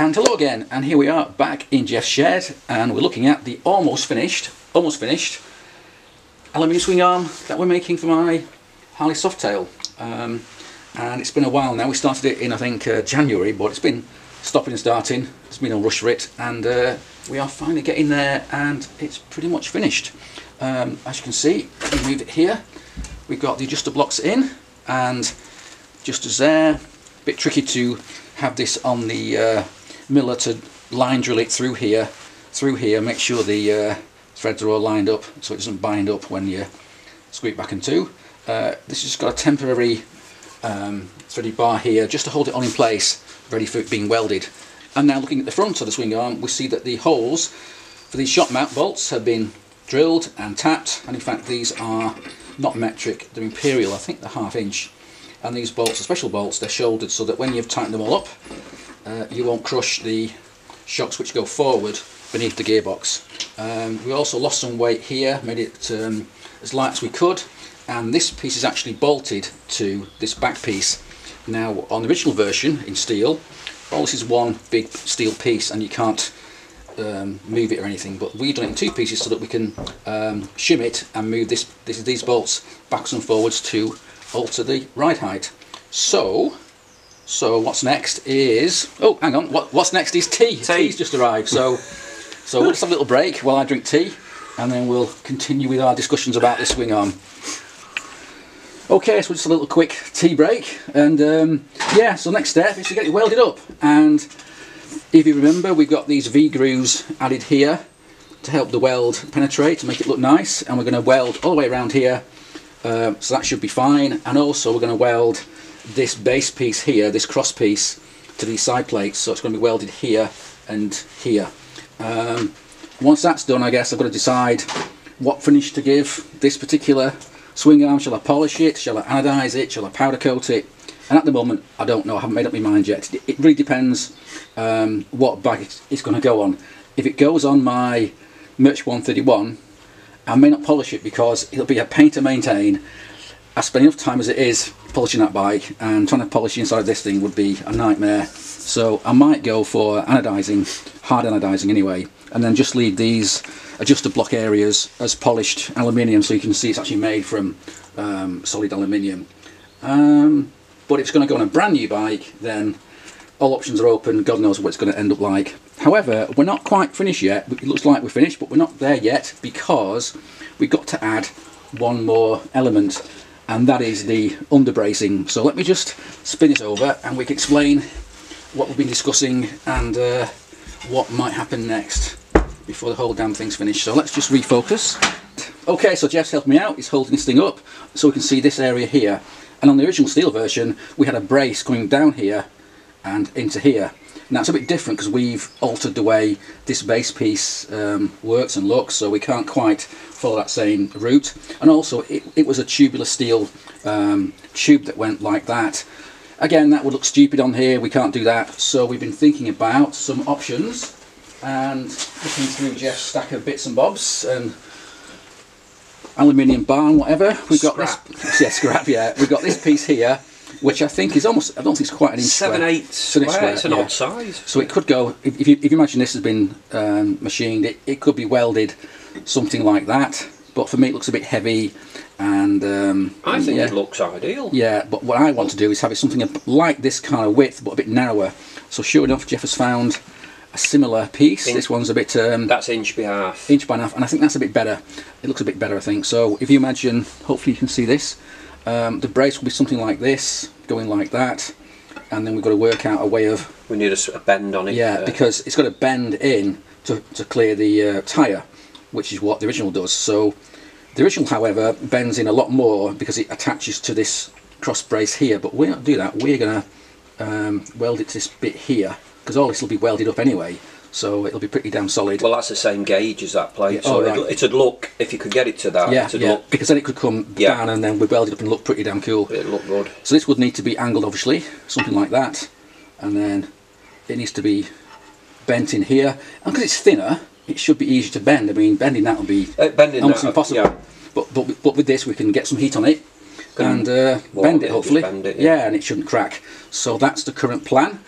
And hello again, and here we are back in Jeff's shed, and we're looking at the almost finished, almost finished aluminium swing arm that we're making for my Harley Softail. Um, and it's been a while now. We started it in I think uh, January, but it's been stopping and starting. There's been a rush for it, and uh, we are finally getting there, and it's pretty much finished. Um, as you can see, we move it here. We've got the adjuster blocks in, and just as there. A bit tricky to have this on the uh, miller to line drill it through here, through here. Make sure the uh, threads are all lined up so it doesn't bind up when you it back in two. Uh, this has got a temporary um, threaded bar here just to hold it on in place, ready for it being welded. And now looking at the front of the swing arm, we see that the holes for these shock mount bolts have been drilled and tapped, and in fact these are not metric, they're imperial, I think they're half inch. And these bolts are special bolts, they're shouldered so that when you've tightened them all up, uh, you won't crush the shocks which go forward beneath the gearbox. Um, we also lost some weight here, made it um, as light as we could, and this piece is actually bolted to this back piece. Now on the original version in steel, all this is one big steel piece and you can't um, move it or anything, but we've done it in two pieces so that we can um, shim it and move this, this these bolts backwards and forwards to alter the ride height. So, so what's next is, oh hang on, what, what's next is tea. tea. Tea's just arrived, so so we'll just have a little break while I drink tea and then we'll continue with our discussions about the swing arm. Okay, so just a little quick tea break, and um, yeah, so next step is to get it welded up. And if you remember, we've got these V-grooves added here to help the weld penetrate, to make it look nice, and we're going to weld all the way around here, uh, so that should be fine. And also we're going to weld this base piece here, this cross piece, to these side plates, so it's going to be welded here and here. Um, once that's done, I guess I've got to decide what finish to give this particular swing arm. Shall I polish it? Shall I anodise it? Shall I powder coat it? And at the moment, I don't know. I haven't made up my mind yet. It really depends um, what bag it's going to go on. If it goes on my Merch 131, I may not polish it because it'll be a pain to maintain. I spend enough time as it is polishing that bike and trying to polish the inside of this thing would be a nightmare. So I might go for anodising, hard anodising anyway, and then just leave these adjuster block areas as polished aluminium so you can see it's actually made from um, solid aluminium. Um, but if it's going to go on a brand new bike, then all options are open, God knows what it's going to end up like. However, we're not quite finished yet. It looks like we're finished, but we're not there yet because we've got to add one more element and that is the underbracing. So let me just spin it over and we can explain what we've been discussing and uh, what might happen next before the whole damn thing's finished. So let's just refocus. Okay, so Jeff's helped me out. He's holding this thing up so we can see this area here. And on the original steel version, we had a brace coming down here and into here. Now it's a bit different because we've altered the way this base piece um, works and looks, so we can't quite follow that same route. And also, it, it was a tubular steel um, tube that went like that. Again, that would look stupid on here. We can't do that. So we've been thinking about some options and looking through Jeff's stack of bits and bobs and aluminium bar and whatever. We've scrap. got this, yeah, scrap. Yeah, we've got this piece here which I think is almost, I don't think it's quite an inch Seven, square. eight Seven inch square, it's an yeah. odd size. So it could go, if, if, you, if you imagine this has been um, machined, it, it could be welded something like that. But for me it looks a bit heavy and... Um, I think yeah, it looks ideal. Yeah, but what I want to do is have it something like this kind of width, but a bit narrower. So sure enough, Jeff has found a similar piece. In- this one's a bit... Um, That's inch by half. inch by half, and I think that's a bit better. It looks a bit better, I think. So if you imagine, hopefully you can see this, um, the brace will be something like this, going like that, and then we've got to work out a way of, We need a bend on it. yeah, uh, because it's got to bend in to, to clear the uh, tyre, which is what the original does. So the original, however, bends in a lot more because it attaches to this cross brace here, but we're not going to do that. We're going to um, weld it to this bit here, because all this will be welded up anyway, so it'll be pretty damn solid. well, that's the same gauge as that plate, Yeah, so right. it'd, it'd look, if you could get it to that, yeah, it'd, yeah, look, because then it could come Yeah. down and then we weld it up and look pretty damn cool. it'd look good. So this would need to be angled obviously, something like that, and then it needs to be bent in here. And because it's thinner, it should be easy to bend. I mean, bending that would be Uh, bending almost that, impossible. yeah. But, but but with this, we can get some heat on it Can and uh, bend it, it hopefully. bend it, yeah. yeah. and it shouldn't crack. So that's the current plan.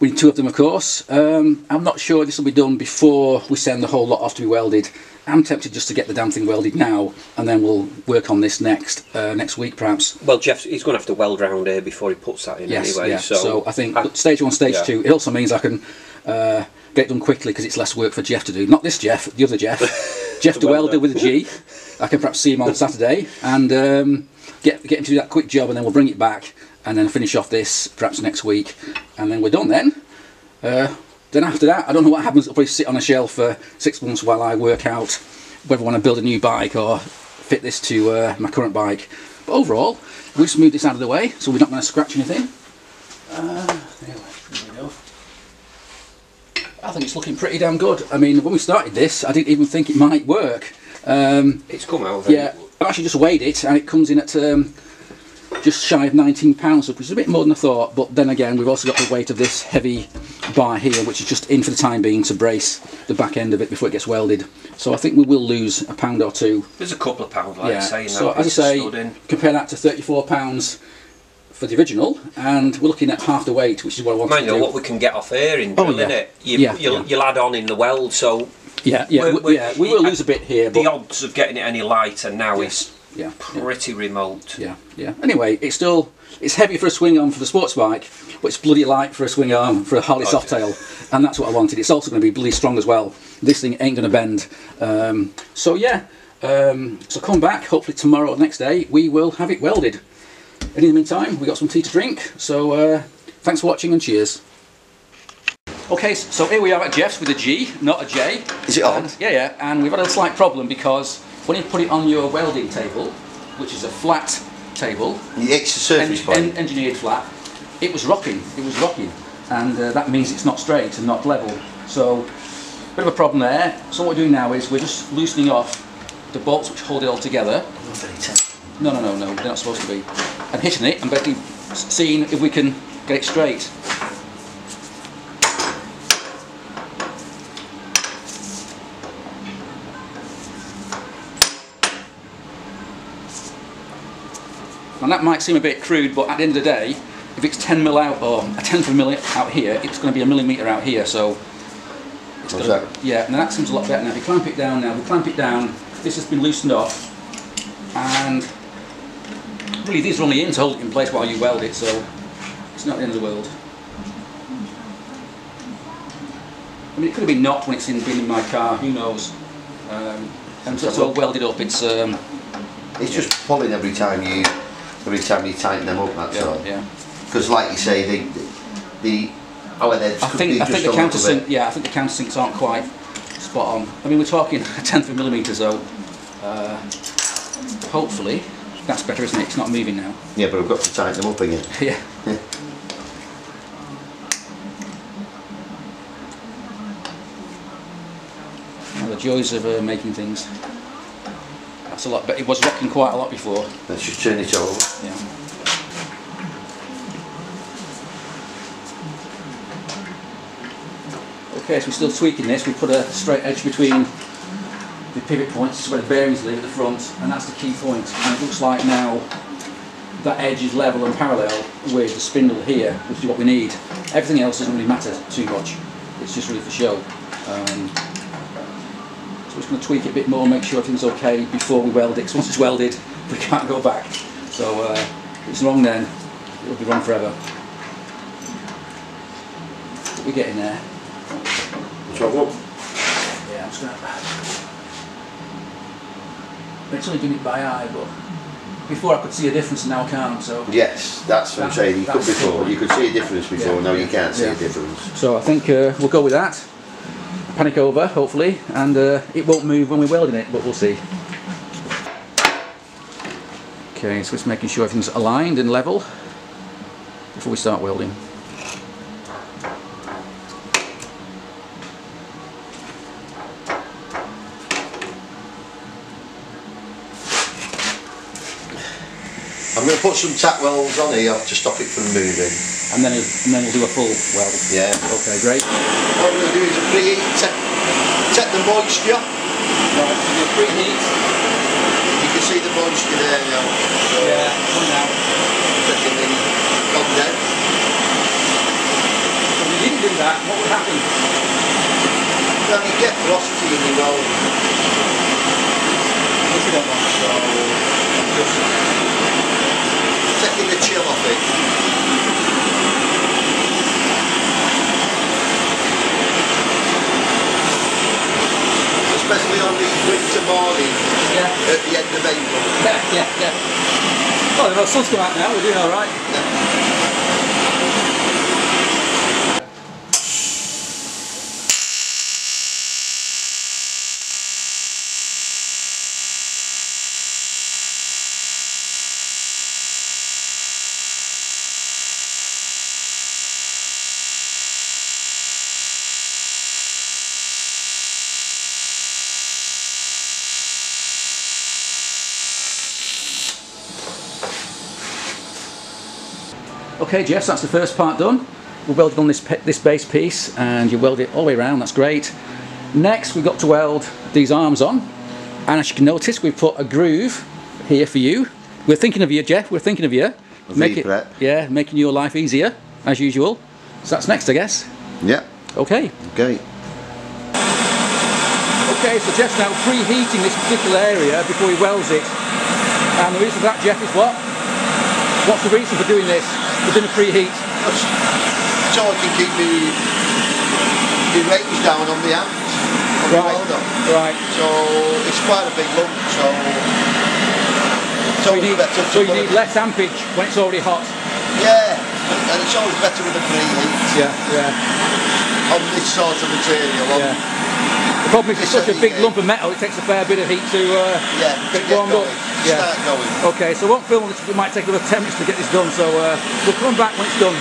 We need two of them, of course. Um, I'm not sure this will be done before we send the whole lot off to be welded. I'm tempted just to get the damn thing welded now, and then we'll work on this next uh, next week, perhaps. Well, Jeff, he's going to have to weld round here before he puts that in Yes, anyway. yeah. So, I think stage one, stage yeah. two. It also means I can uh, get it done quickly because it's less work for Jeff to do. Not this Jeff, the other Jeff. Jeff the welder welder. with a G. I can perhaps see him on Saturday and um, get get him to do that quick job, and then we'll bring it back and then finish off this perhaps next week, and then we're done. Then. Uh, then after that, I don't know what happens. It'll probably sit on a shelf for six months while I work out whether I want to build a new bike or fit this to uh, my current bike. But overall, we've smoothed this out of the way, so we're not going to scratch anything. Uh, there we- go. I think it's looking pretty damn good. I mean, when we started this, I didn't even think it might work. Um, it's come out. yeah, I've actually just weighed it, and it comes in at um, just shy of 19 pounds, which is a bit more than I thought. But then again, we've also got the weight of this heavy bar here, which is just in for the time being to brace the back end of it before it gets welded. So I think we will lose a pound or two. There's a couple of pounds, like yeah. saying So as I it's a say, stud in. compare that to 34 pounds for the original, and we're looking at half the weight, which is what I wanted Mind to you, do. what we can get off here in Oh, drilling yeah. it, you, Yeah, you'll, yeah. you'll add on in the weld. So yeah, yeah, we're- we, we're- yeah, we will lose a bit here, but the odds of getting it any lighter now Yes. is yeah, yeah. pretty remote. Yeah, yeah. Anyway, it's still it's heavy for a swing arm for the sports bike, but it's bloody light for a swing arm for a Harley Oh, Softail, and that's what I wanted. It's also going to be bloody strong as well. This thing ain't going to bend. Um, so yeah, um, so come back. Hopefully tomorrow or the next day we will have it welded. And in the meantime, we got some tea to drink. So uh, thanks for watching and cheers. Okay, so here we are at Jeff's with a G, not a J. Is it on? And- yeah, yeah. And we've had a slight problem because when you put it on your welding table, which is a flat table, It's a surface en- en- engineered flat, it was rocking. It was rocking, and uh, that means it's not straight and not level. So, bit of a problem there. So what we're doing now is we're just loosening off the bolts which hold it all together. No, no, no, no, they're not supposed to be. And hitting it and basically seeing if we can get it straight. And that might seem a bit crude, but at the end of the day, if it's 10 mil out or a tenth of a mil out here, it's going to be a millimetre out here. So, it's gonna- that? yeah, and that seems a lot better now. If you clamp it down now, we clamp it down. This has been loosened off, and really these are only in to hold it in place while you weld it. So, it's not the end of the world. I mean, it could have been knocked when it's in, been in my car. Who knows? Um, and so it's all welded up. It's um, It's just pulling every time you every time you tighten them up. That's all. yeah. Because like you say, the the our edge I think I think the countersink. Yeah, I think the countersinks aren't quite spot on. I mean, we're talking a tenth of a millimetre, so uh, hopefully that's better, isn't it? It's not moving now. Yeah, but we've got to tighten them up again. yeah. Now the joys of uh, making things. That's a lot, but it was rocking quite a lot before. Let's just turn it over. Yeah. Okay, so we're still tweaking this. We put a straight edge between the pivot points, this is where the bearings live at the front, and that's the key point. And it looks like now that edge is level and parallel with the spindle here, which is what we need. Everything else doesn't really matter too much. It's just really for show. Um, so we're just going to tweak it a bit more, make sure everything's okay before we weld it. Because once it's welded, we can't go back. So uh, if it's wrong then, it'll be wrong forever. But we're getting there. So look, Yeah, I'm just gonna. It's only doing it by eye, but before I could see a difference, and now I can't. So, yes, that's what I'm saying. You could before, you could see a difference before. Yeah. Now you can't see Yeah. a difference. so I think uh, we'll go with that. Panic over, hopefully, and uh, it won't move when we're welding it, but we'll see. Okay, so it's making sure everything's aligned and level before we start welding. I'm going to put some tack welds on here to stop it from moving. And then, and then we'll do a full weld. Yeah. Okay, great. What we're going to do is a preheat, check, check the moisture. Right, so do preheat. You can see the moisture there now. So Yeah, come now. checking the condense. So we didn't do that, what would happen? Then you get velocity in your weld. Which we don't want. So just taking the chill off it. Especially on these winter mornings Yeah. at the April. Yeah, yeah, yeah. Oh, the sun's come out now, we're doing alright. Okay, Jess, that's the first part done. We've welded on this this base piece, and you weld it all the way around. That's great. Next, we've got to weld these arms on, and as you can notice, we've put a groove here for you. We're thinking of you, Jeff. We're thinking of you. V it, yeah, making your life easier as usual. So that's next, I guess. Yeah. Okay. Okay. Okay, so Jeff's now preheating this particular area before he welds it. And the reason for that, Jeff, is what? What's the reason for doing this? We're a preheat. So I can keep the the range down on the the Right. Right. So it's quite a big lump. So So you need, so you need less ampage when it's already hot. Yeah, and, it's always better with a preheat Yeah, yeah, on this sort of material. Yeah. The problem is it's such a big lump of metal, it takes a fair bit of heat to uh, yeah, get warmed going. up. Yeah. Start going. Okay, so I won't film this, it might take another 10 minutes to get this done, so uh, we'll come back when it's done.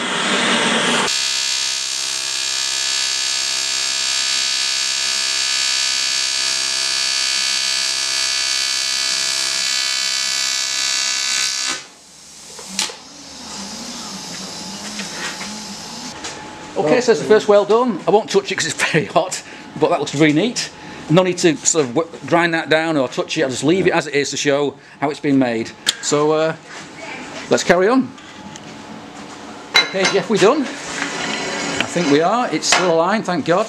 Okay, so that's the first well done. I won't touch it because it's very hot, but that looks really neat. No need to sort of grind that down or touch it. I'll just leave it as it is to show how it's been made. So uh, let's carry on. Okay, Jeff, we done? I think we are. It's still aligned, thank God.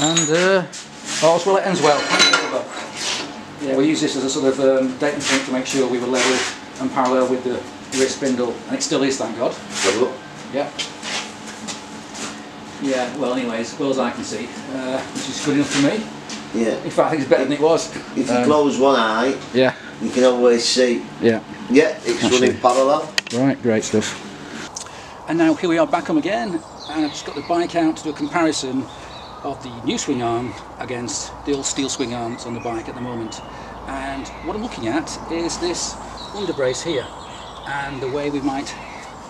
And uh, all's well that ends well. Yeah, we use this as a sort of um, dating point to make sure we were level and parallel with the rear spindle, and it still is, thank God. Good luck. Yeah. Yeah, well anyway, as well as I can see, uh, which is good enough for me. Yeah. In fact, I think it's better than it was. If you Um, close one eye, Yeah, you can always see. yeah. Yeah, it's Actually. running parallel. Right, great stuff. And now here we are back home again, and I've just got the bike out to do a comparison of the new swing arm against the old steel swing arms on the bike at the moment. And what I'm looking at is this underbrace here, and the way we might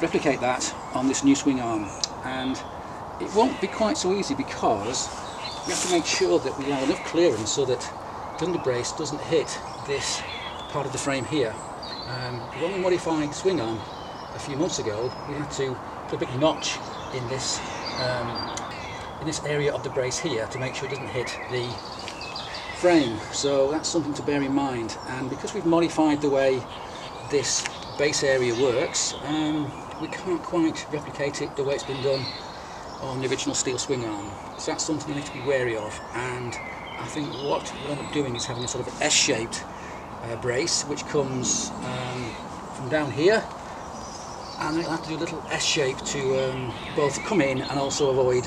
replicate that on this new swing arm. And it won't be quite so easy because we have to make sure that we have enough clearance so that the underbrace doesn't hit this part of the frame here. Um, when we modified swing arm a few months ago, we had to put a big notch in this um, in this area of the brace here to make sure it doesn't hit the frame. So that's something to bear in mind. And because we've modified the way this base area works, um, we can't quite replicate it the way it's been done on the original steel swing arm. So that's something we need to be wary of. And I think what we'll end up doing is having a sort of S-shaped uh, brace, which comes um, from down here, and it'll have to do a little S shape to um, both come in and also avoid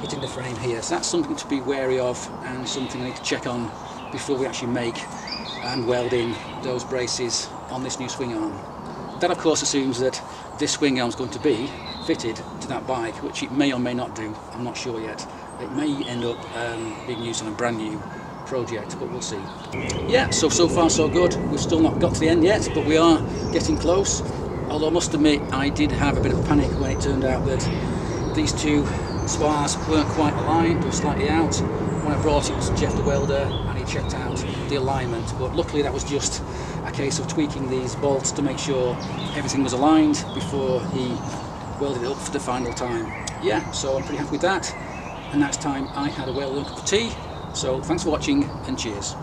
hitting the frame here. So that's something to be wary of and something I need to check on before we actually make and weld in those braces on this new swing arm. That of course assumes that this swing arm is going to be fitted to that bike, which it may or may not do, I'm not sure yet. It may end up um, being used on a brand new project, but we'll see. Yeah, so so far so good. We've still not got to the end yet, but we are getting close. Although I must admit, I did have a bit of panic when it turned out that these two spars weren't quite aligned, they were slightly out. When I brought it to Jeff the welder and he checked out the alignment, but luckily that was just a case of tweaking these bolts to make sure everything was aligned before he welded it up for the final time. Yeah, so I'm pretty happy with that. And that's time I had a done cup of tea. So thanks for watching and cheers.